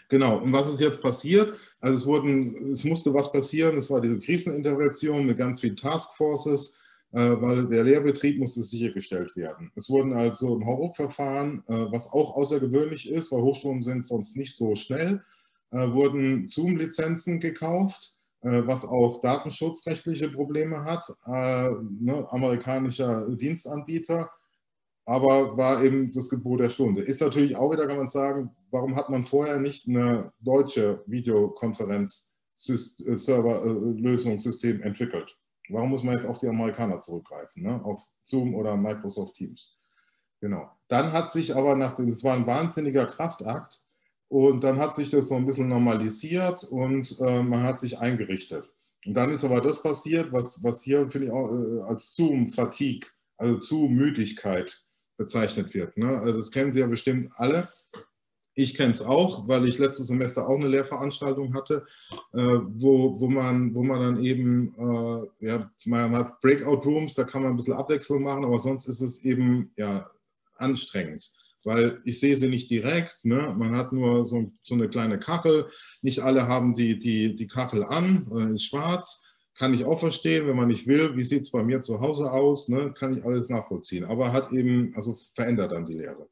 Genau, und was ist jetzt passiert? Also es, wurden, es musste was passieren, es war diese Krisenintervention mit ganz vielen Taskforces, äh, weil der Lehrbetrieb musste sichergestellt werden. Es wurden also im Hauruck-Verfahren, äh, was auch außergewöhnlich ist, weil Hochschulen sind sonst nicht so schnell, äh, wurden Zoom-Lizenzen gekauft, was auch datenschutzrechtliche Probleme hat, ne, amerikanischer Dienstanbieter, aber war eben das Gebot der Stunde. Ist natürlich auch wieder, kann man sagen, warum hat man vorher nicht eine deutsche Videokonferenz-Server-Lösungssystem entwickelt? Warum muss man jetzt auf die Amerikaner zurückgreifen, ne? auf Zoom oder Microsoft Teams? Genau. Dann hat sich aber nach dem, es war ein wahnsinniger Kraftakt und dann hat sich das so ein bisschen normalisiert und äh, man hat sich eingerichtet. Und dann ist aber das passiert, was, was hier, finde ich, auch, äh, als Zoom-Fatigue, also Zoom-Müdigkeit bezeichnet wird. Ne? Also das kennen Sie ja bestimmt alle. Ich kenne es auch, weil ich letztes Semester auch eine Lehrveranstaltung hatte, äh, wo, wo, man, wo man dann eben, äh, ja, man hat Breakout Rooms, da kann man ein bisschen Abwechslung machen, aber sonst ist es eben ja, anstrengend, weil ich sehe sie nicht direkt, ne? man hat nur so, so eine kleine Kachel, nicht alle haben die, die, die Kachel an, äh, ist schwarz, kann ich auch verstehen, wenn man nicht will, wie sieht es bei mir zu Hause aus, ne? kann ich alles nachvollziehen, aber hat eben, also verändert dann die Lehre.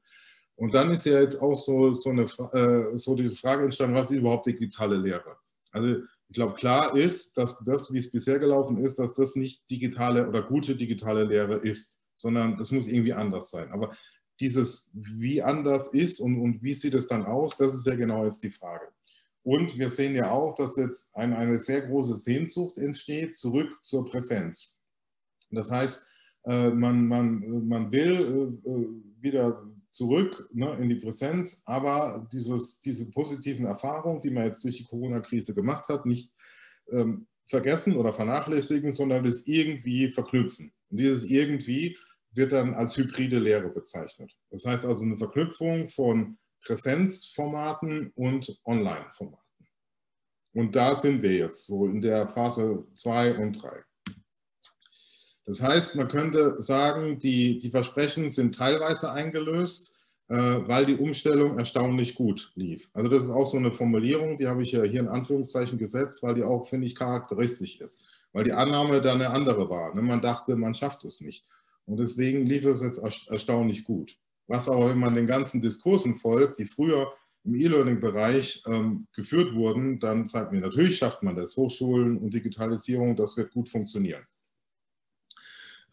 Und dann ist ja jetzt auch so, so, eine, äh, so diese Frage entstanden, was ist überhaupt digitale Lehre? Also ich glaube, klar ist, dass das, wie es bisher gelaufen ist, dass das nicht digitale oder gute digitale Lehre ist, sondern das muss irgendwie anders sein. Aber dieses, wie anders ist und, und wie sieht es dann aus, das ist ja genau jetzt die Frage. Und wir sehen ja auch, dass jetzt eine, eine sehr große Sehnsucht entsteht, zurück zur Präsenz. Das heißt, äh, man, man, man will äh, wieder zurück ne, in die Präsenz, aber dieses, diese positiven Erfahrungen, die man jetzt durch die Corona-Krise gemacht hat, nicht ähm, vergessen oder vernachlässigen, sondern das irgendwie verknüpfen. Und dieses irgendwie wird dann als hybride Lehre bezeichnet. Das heißt also eine Verknüpfung von Präsenzformaten und Online-Formaten. Und da sind wir jetzt, so in der Phase 2 und 3. Das heißt, man könnte sagen, die, die Versprechen sind teilweise eingelöst, äh, weil die Umstellung erstaunlich gut lief. Also das ist auch so eine Formulierung, die habe ich ja hier in Anführungszeichen gesetzt, weil die auch, finde ich, charakteristisch ist. Weil die Annahme dann eine andere war. Ne? Man dachte, man schafft es nicht. Und deswegen lief es jetzt erstaunlich gut. Was aber, wenn man den ganzen Diskursen folgt, die früher im E-Learning-Bereich ähm, geführt wurden, dann sagt man, natürlich schafft man das. Hochschulen und Digitalisierung, das wird gut funktionieren.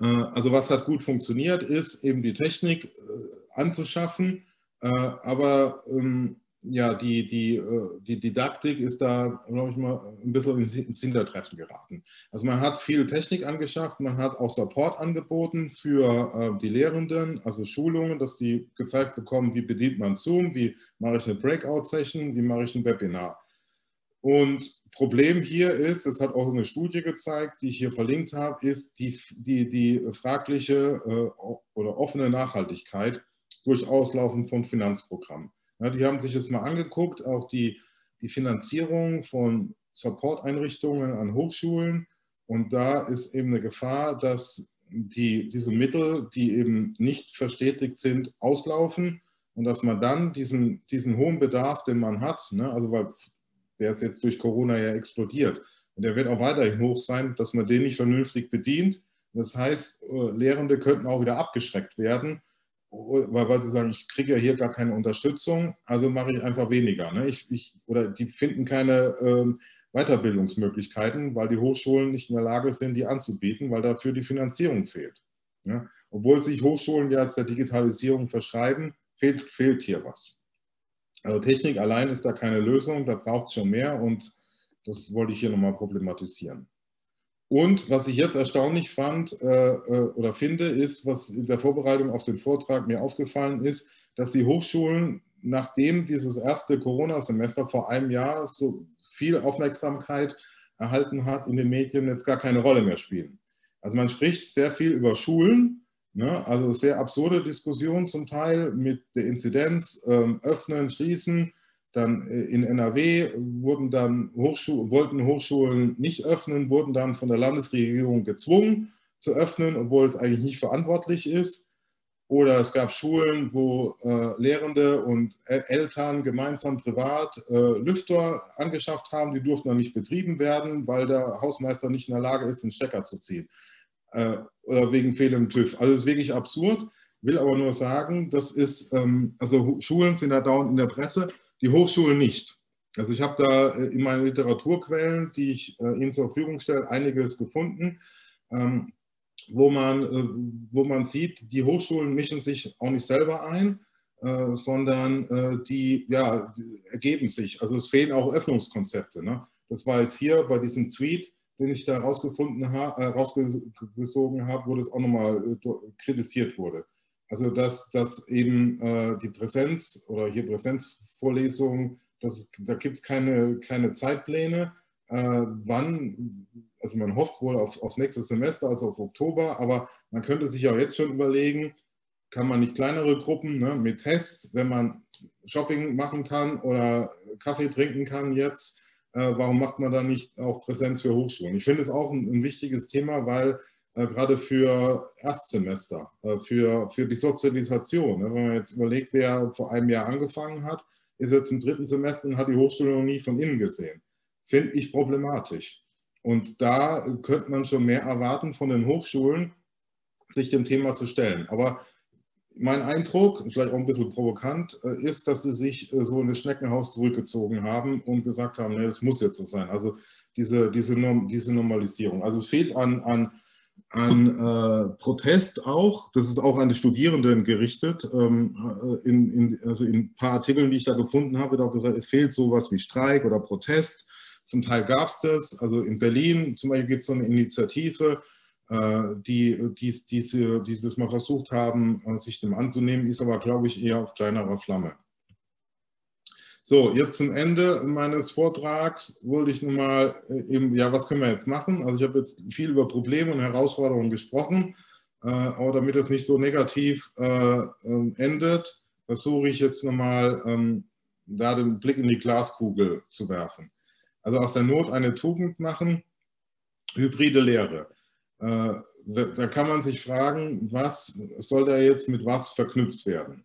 Äh, also was hat gut funktioniert, ist eben die Technik äh, anzuschaffen, äh, aber ähm, ja, die, die, äh, die Didaktik ist da, glaube ich mal, ein bisschen ins Hintertreffen geraten. Also man hat viel Technik angeschafft, man hat auch Support angeboten für äh, die Lehrenden, also Schulungen, dass die gezeigt bekommen, wie bedient man Zoom, wie mache ich eine Breakout-Session, wie mache ich ein Webinar. Und Problem hier ist, es hat auch eine Studie gezeigt, die ich hier verlinkt habe, ist die, die, die fragliche äh, oder offene Nachhaltigkeit durch Auslaufen von Finanzprogrammen. Ja, die haben sich das mal angeguckt, auch die, die Finanzierung von Support-Einrichtungen an Hochschulen. Und da ist eben eine Gefahr, dass die, diese Mittel, die eben nicht verstetigt sind, auslaufen und dass man dann diesen, diesen hohen Bedarf, den man hat, ne, also weil der ist jetzt durch Corona ja explodiert und der wird auch weiterhin hoch sein, dass man den nicht vernünftig bedient. Das heißt, äh, Lehrende könnten auch wieder abgeschreckt werden weil, weil sie sagen, ich kriege ja hier gar keine Unterstützung, also mache ich einfach weniger. Ne? Ich, ich, oder die finden keine ähm, Weiterbildungsmöglichkeiten, weil die Hochschulen nicht in der Lage sind, die anzubieten, weil dafür die Finanzierung fehlt. Ja? Obwohl sich Hochschulen jetzt der Digitalisierung verschreiben, fehlt, fehlt hier was. Also Technik allein ist da keine Lösung, da braucht es schon mehr und das wollte ich hier nochmal problematisieren. Und was ich jetzt erstaunlich fand äh, äh, oder finde, ist, was in der Vorbereitung auf den Vortrag mir aufgefallen ist, dass die Hochschulen, nachdem dieses erste Corona-Semester vor einem Jahr so viel Aufmerksamkeit erhalten hat in den Medien, jetzt gar keine Rolle mehr spielen. Also man spricht sehr viel über Schulen, ne? also sehr absurde Diskussionen zum Teil mit der Inzidenz, ähm, öffnen, schließen, dann äh, in NRW wurden dann Hochschulen, wollten Hochschulen nicht öffnen, wurden dann von der Landesregierung gezwungen zu öffnen, obwohl es eigentlich nicht verantwortlich ist. Oder es gab Schulen, wo äh, Lehrende und Eltern gemeinsam privat äh, Lüfter angeschafft haben. Die durften dann nicht betrieben werden, weil der Hausmeister nicht in der Lage ist, den Stecker zu ziehen. Äh, oder wegen fehlendem TÜV. Also es ist wirklich absurd. Will aber nur sagen, das ist, ähm, also Schulen sind da dauernd in der Presse die Hochschulen nicht. Also ich habe da äh, in meinen Literaturquellen, die ich äh, Ihnen zur Verfügung stelle, einiges gefunden, ähm, wo, man, äh, wo man sieht, die Hochschulen mischen sich auch nicht selber ein, sondern die, ja, die ergeben sich. Also es fehlen auch Öffnungskonzepte. Ne? Das war jetzt hier bei diesem Tweet, den ich da rausgefunden ha rausgesogen habe, wo das auch nochmal kritisiert wurde. Also dass, dass eben äh, die Präsenz oder hier Präsenzvorlesungen, das, da gibt es keine, keine Zeitpläne, äh, wann, also man hofft wohl auf, auf nächstes Semester, also auf Oktober, aber man könnte sich auch jetzt schon überlegen, kann man nicht kleinere Gruppen ne, mit Test, wenn man Shopping machen kann oder Kaffee trinken kann jetzt, äh, warum macht man da nicht auch Präsenz für Hochschulen? Ich finde es auch ein, ein wichtiges Thema, weil äh, gerade für Erstsemester, äh, für, für die Sozialisation. Ne? Wenn man jetzt überlegt, wer vor einem Jahr angefangen hat, ist jetzt im dritten Semester und hat die Hochschule noch nie von innen gesehen. Finde ich problematisch. Und da könnte man schon mehr erwarten von den Hochschulen, sich dem Thema zu stellen. Aber mein Eindruck, vielleicht auch ein bisschen provokant, äh, ist, dass sie sich so in das Schneckenhaus zurückgezogen haben und gesagt haben, nee, das muss jetzt so sein. Also diese, diese, diese Normalisierung. Also es fehlt an, an an äh, Protest auch, das ist auch an die Studierenden gerichtet. Ähm, äh, in, in, also in ein paar Artikeln, die ich da gefunden habe, wird auch gesagt, es fehlt sowas wie Streik oder Protest. Zum Teil gab es das. Also in Berlin zum Beispiel gibt es so eine Initiative, äh, die dies, diese, dieses mal versucht haben, äh, sich dem anzunehmen, ist aber, glaube ich, eher auf kleinerer Flamme. So, jetzt zum Ende meines Vortrags wollte ich nochmal äh, eben, ja, was können wir jetzt machen? Also ich habe jetzt viel über Probleme und Herausforderungen gesprochen. aber damit es nicht so negativ ähm, endet, versuche ich jetzt nochmal ähm, da den Blick in die Glaskugel zu werfen. Also aus der Not eine Tugend machen, hybride Lehre. Da kann man sich fragen, was soll da jetzt mit was verknüpft werden?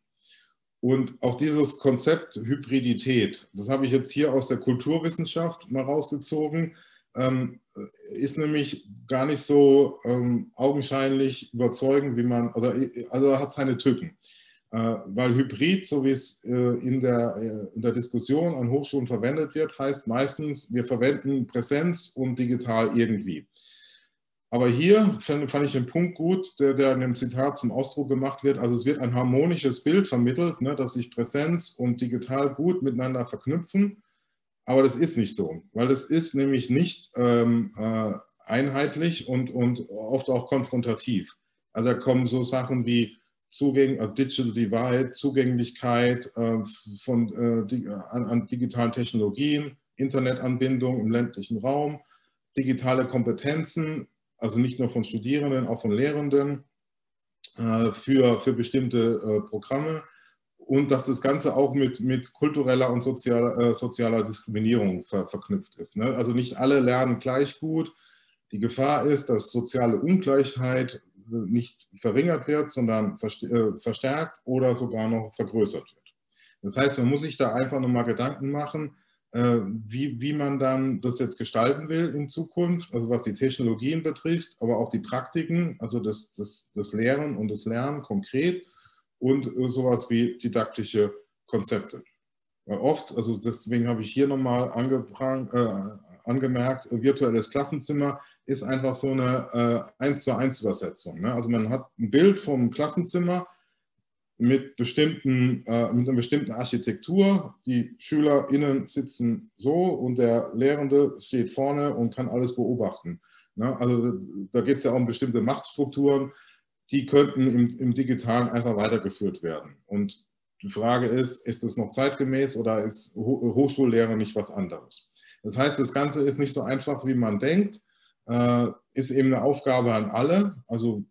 Und auch dieses Konzept Hybridität, das habe ich jetzt hier aus der Kulturwissenschaft mal rausgezogen, ähm, ist nämlich gar nicht so ähm, augenscheinlich überzeugend, wie man, also, also hat seine Tücken. Äh, weil Hybrid, so wie es äh, in, der, äh, in der Diskussion an Hochschulen verwendet wird, heißt meistens, wir verwenden Präsenz und digital irgendwie. Aber hier fand, fand ich den Punkt gut, der, der in dem Zitat zum Ausdruck gemacht wird. Also es wird ein harmonisches Bild vermittelt, ne, dass sich Präsenz und digital gut miteinander verknüpfen. Aber das ist nicht so, weil es ist nämlich nicht ähm, äh, einheitlich und, und oft auch konfrontativ. Also da kommen so Sachen wie Zugäng äh, Digital Divide, Zugänglichkeit äh, von, äh, an, an digitalen Technologien, Internetanbindung im ländlichen Raum, digitale Kompetenzen, also nicht nur von Studierenden, auch von Lehrenden äh, für, für bestimmte äh, Programme und dass das Ganze auch mit, mit kultureller und sozialer, äh, sozialer Diskriminierung ver, verknüpft ist. Ne? Also nicht alle lernen gleich gut. Die Gefahr ist, dass soziale Ungleichheit nicht verringert wird, sondern verstärkt oder sogar noch vergrößert wird. Das heißt, man muss sich da einfach nochmal Gedanken machen, wie, wie man dann das jetzt gestalten will in Zukunft, also was die Technologien betrifft, aber auch die Praktiken, also das, das, das Lehren und das Lernen konkret und äh, sowas wie didaktische Konzepte. Weil oft, also deswegen habe ich hier nochmal äh, angemerkt, virtuelles Klassenzimmer ist einfach so eine äh, 1 zu 1 Übersetzung. Ne? Also man hat ein Bild vom Klassenzimmer, mit, bestimmten, äh, mit einer bestimmten Architektur. Die SchülerInnen sitzen so und der Lehrende steht vorne und kann alles beobachten. Ne? Also da geht es ja um bestimmte Machtstrukturen, die könnten im, im Digitalen einfach weitergeführt werden. Und die Frage ist, ist es noch zeitgemäß oder ist Hochschullehre nicht was anderes? Das heißt, das Ganze ist nicht so einfach, wie man denkt, äh, ist eben eine Aufgabe an alle. Also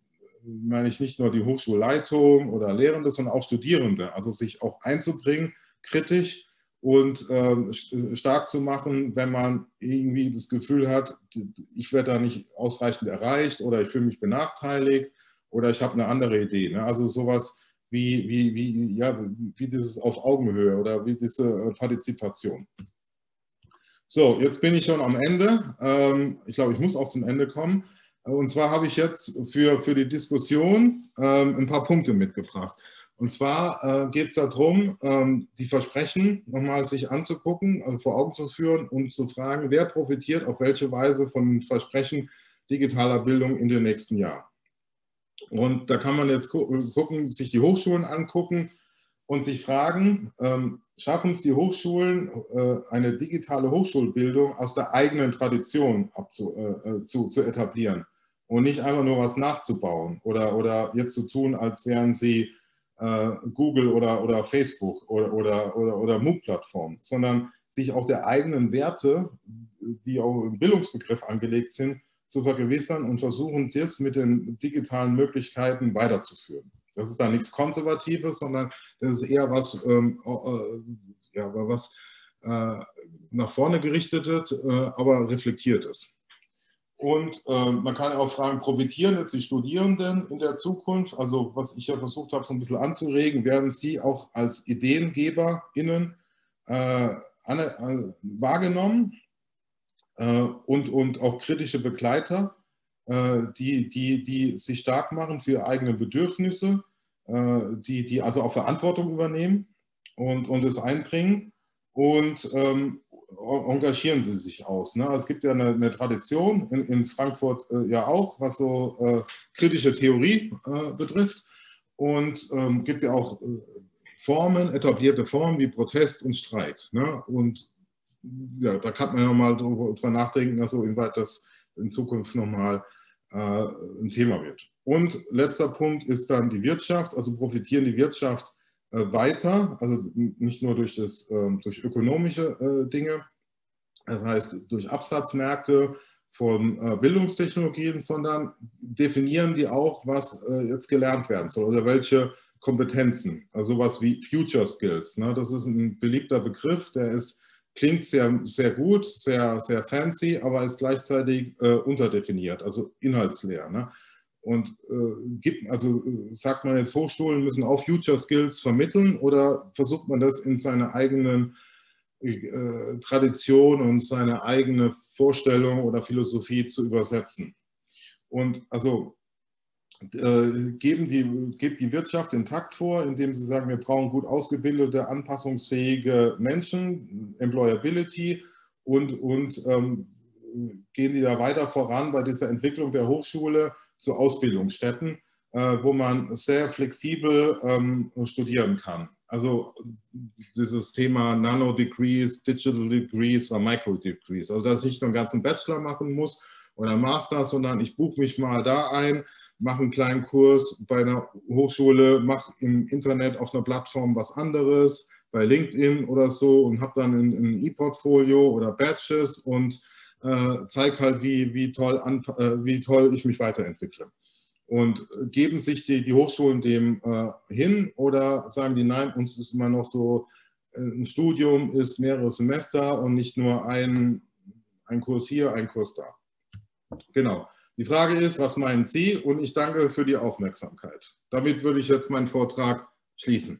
meine ich nicht nur die Hochschulleitung oder Lehrende, sondern auch Studierende. Also sich auch einzubringen, kritisch und äh, stark zu machen, wenn man irgendwie das Gefühl hat, ich werde da nicht ausreichend erreicht oder ich fühle mich benachteiligt oder ich habe eine andere Idee. Ne? Also sowas wie, wie, wie, ja, wie dieses auf Augenhöhe oder wie diese äh, Partizipation. So, jetzt bin ich schon am Ende. Ähm, ich glaube, ich muss auch zum Ende kommen. Und zwar habe ich jetzt für, für die Diskussion ähm, ein paar Punkte mitgebracht. Und zwar äh, geht es darum, ähm, die Versprechen nochmal sich anzugucken, also vor Augen zu führen und zu fragen, wer profitiert auf welche Weise von Versprechen digitaler Bildung in den nächsten Jahren. Und da kann man jetzt gucken, sich die Hochschulen angucken und sich fragen, ähm, schaffen es die Hochschulen, äh, eine digitale Hochschulbildung aus der eigenen Tradition abzu, äh, äh zu, zu etablieren? Und nicht einfach nur was nachzubauen oder, oder jetzt zu so tun, als wären sie äh, Google oder, oder Facebook oder, oder, oder, oder MOOC-Plattformen, sondern sich auch der eigenen Werte, die auch im Bildungsbegriff angelegt sind, zu vergewissern und versuchen, das mit den digitalen Möglichkeiten weiterzuführen. Das ist da nichts Konservatives, sondern das ist eher was, ähm, äh, ja, was äh, nach vorne gerichtetes, äh, aber reflektiertes. Und äh, man kann auch fragen, profitieren jetzt die Studierenden in der Zukunft? Also was ich ja versucht habe, so ein bisschen anzuregen, werden sie auch als IdeengeberInnen äh, äh, wahrgenommen äh, und, und auch kritische Begleiter, äh, die, die, die sich stark machen für eigene Bedürfnisse, äh, die, die also auch Verantwortung übernehmen und, und es einbringen. Und ähm, engagieren sie sich aus. Ne? Es gibt ja eine, eine Tradition in, in Frankfurt äh, ja auch, was so äh, kritische Theorie äh, betrifft. Und ähm, gibt ja auch äh, Formen, etablierte Formen wie Protest und Streik. Ne? Und ja, da kann man ja mal drüber, drüber nachdenken, also inwieweit das in Zukunft nochmal äh, ein Thema wird. Und letzter Punkt ist dann die Wirtschaft, also profitieren die Wirtschaft weiter, also nicht nur durch, das, ähm, durch ökonomische äh, Dinge, das heißt durch Absatzmärkte von äh, Bildungstechnologien, sondern definieren die auch, was äh, jetzt gelernt werden soll oder welche Kompetenzen, also sowas wie Future Skills. Ne? Das ist ein beliebter Begriff, der ist, klingt sehr, sehr gut, sehr, sehr fancy, aber ist gleichzeitig äh, unterdefiniert, also inhaltsleer. Ne? Und äh, gibt, also sagt man jetzt, Hochschulen müssen auch Future Skills vermitteln oder versucht man das in seine eigenen äh, Tradition und seine eigene Vorstellung oder Philosophie zu übersetzen. Und also äh, geben die, gibt die Wirtschaft den Takt vor, indem sie sagen, wir brauchen gut ausgebildete, anpassungsfähige Menschen, Employability und, und ähm, gehen die da weiter voran bei dieser Entwicklung der Hochschule zu Ausbildungsstätten, äh, wo man sehr flexibel ähm, studieren kann. Also dieses Thema Nano-Degrees, Digital Degrees oder Micro-Degrees. Also dass ich nicht einen ganzen Bachelor machen muss oder Master, sondern ich buche mich mal da ein, mache einen kleinen Kurs bei einer Hochschule, mache im Internet auf einer Plattform was anderes, bei LinkedIn oder so und habe dann ein, ein E-Portfolio oder Badges und äh, zeige halt, wie, wie, toll an, äh, wie toll ich mich weiterentwickle. Und geben sich die, die Hochschulen dem äh, hin oder sagen die, nein, uns ist immer noch so, äh, ein Studium ist mehrere Semester und nicht nur ein, ein Kurs hier, ein Kurs da. Genau. Die Frage ist, was meinen Sie? Und ich danke für die Aufmerksamkeit. Damit würde ich jetzt meinen Vortrag schließen.